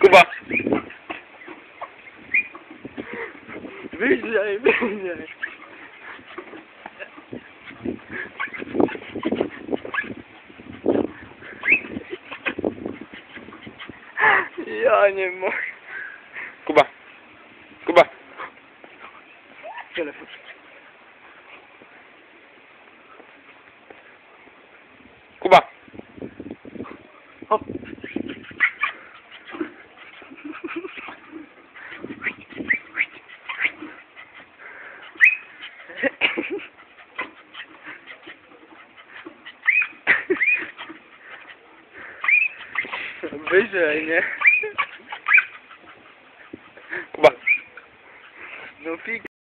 Kuba! Wyżej, wyżej. Ja nie mogę. Kuba! Kuba! Telefon. Cuba. Hop. Veja aí, né? Cuba. Não fica.